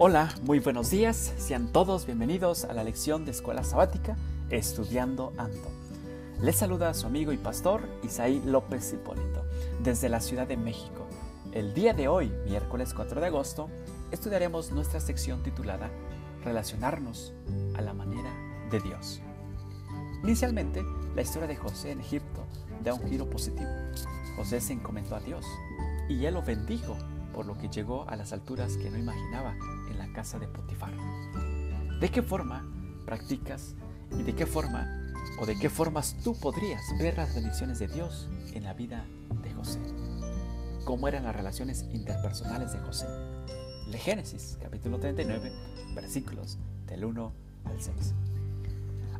Hola, muy buenos días. Sean todos bienvenidos a la lección de Escuela Sabática Estudiando Ando. Les saluda a su amigo y pastor Isaí López Hipólito desde la Ciudad de México. El día de hoy, miércoles 4 de agosto, estudiaremos nuestra sección titulada Relacionarnos a la manera de Dios. Inicialmente, la historia de José en Egipto da un giro positivo. José se encomendó a Dios y él lo bendijo por lo que llegó a las alturas que no imaginaba en la casa de Potifar. ¿De qué forma practicas y de qué forma o de qué formas tú podrías ver las bendiciones de Dios en la vida de José? ¿Cómo eran las relaciones interpersonales de José? Le Génesis, capítulo 39, versículos del 1 al 6.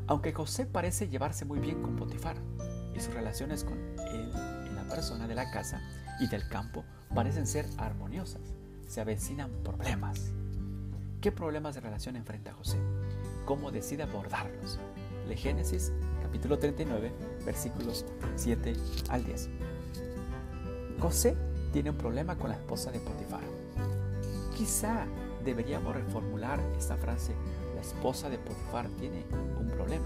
Aunque José parece llevarse muy bien con Potifar y sus relaciones con él en la persona de la casa y del campo parecen ser armoniosas, se avecinan problemas. ¿Qué problemas de relación enfrenta José? ¿Cómo decide abordarlos? Le Génesis capítulo 39 versículos 7 al 10. José tiene un problema con la esposa de Potifar. Quizá deberíamos reformular esta frase, la esposa de Potifar tiene un problema.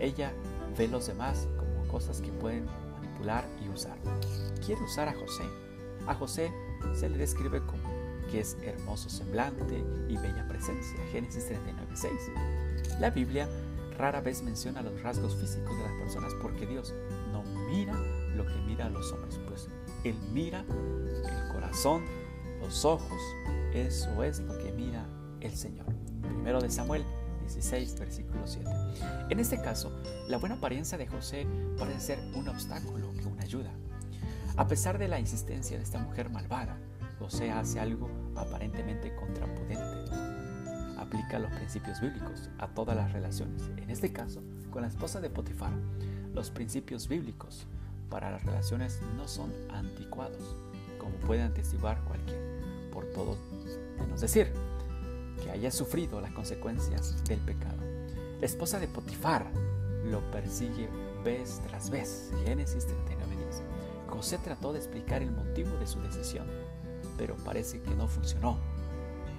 Ella ve a los demás como cosas que pueden manipular y usar. Quiere usar a José. A José se le describe como que es hermoso semblante y bella presencia. Génesis 39.6. La Biblia rara vez menciona los rasgos físicos de las personas porque Dios no mira lo que mira a los hombres, pues Él mira el corazón, los ojos, eso es lo que mira el Señor. Primero de Samuel 16, versículo 7. En este caso, la buena apariencia de José parece ser un obstáculo que una ayuda. A pesar de la insistencia de esta mujer malvada, José hace algo aparentemente contrapudente. Aplica los principios bíblicos a todas las relaciones, en este caso con la esposa de Potifar. Los principios bíblicos para las relaciones no son anticuados, como puede atestiguar cualquier, por todo menos decir, que haya sufrido las consecuencias del pecado. La esposa de Potifar lo persigue vez tras vez. Génesis 39:10. José trató de explicar el motivo de su decisión, pero parece que no funcionó.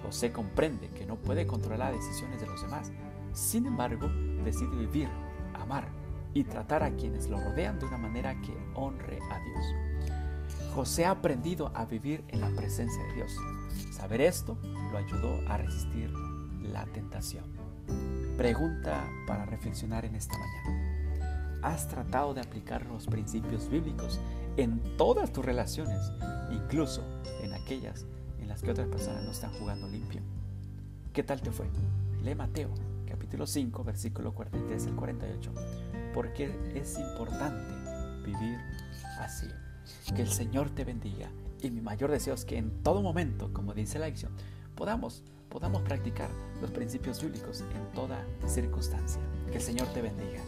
José comprende que no puede controlar las decisiones de los demás. Sin embargo, decide vivir, amar y tratar a quienes lo rodean de una manera que honre a Dios. José ha aprendido a vivir en la presencia de Dios. Saber esto lo ayudó a resistir la tentación. Pregunta para reflexionar en esta mañana. ¿Has tratado de aplicar los principios bíblicos en todas tus relaciones, incluso en aquellas en las que otras personas no están jugando limpio? ¿Qué tal te fue? Lee Mateo, capítulo 5, versículo 43 al 48, porque es importante vivir así. Que el Señor te bendiga y mi mayor deseo es que en todo momento, como dice la acción, podamos, podamos practicar los principios bíblicos en toda circunstancia. Que el Señor te bendiga.